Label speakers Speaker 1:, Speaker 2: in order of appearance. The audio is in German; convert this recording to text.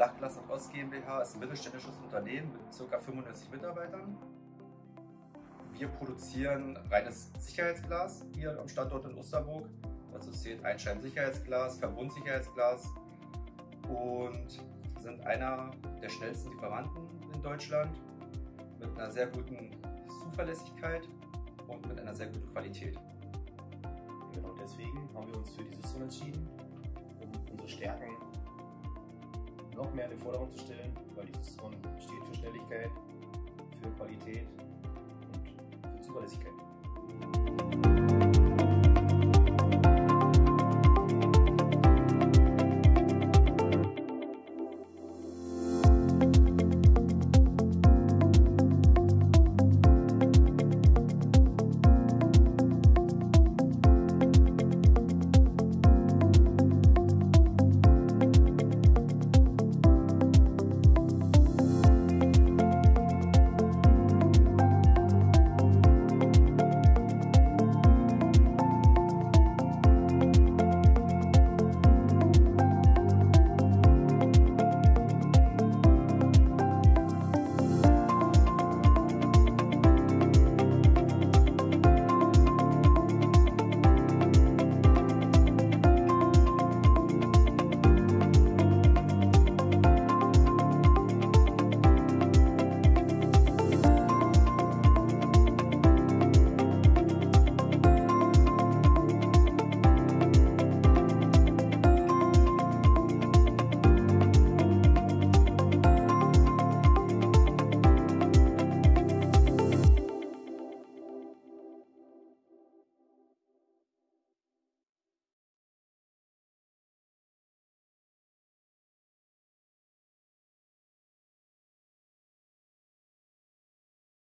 Speaker 1: Glas GmbH ist ein mittelständisches Unternehmen mit ca. 95 Mitarbeitern. Wir produzieren reines Sicherheitsglas hier am Standort in Osterburg. Dazu zählt Einscheiben-Sicherheitsglas, Verbundsicherheitsglas und sind einer der schnellsten Lieferanten in Deutschland mit einer sehr guten Zuverlässigkeit und mit einer sehr guten Qualität.
Speaker 2: Genau deswegen haben wir uns für die System entschieden, um unsere Stärken noch mehr in den Vordergrund zu stellen, weil die System steht für Schnelligkeit, für Qualität und für Zuverlässigkeit.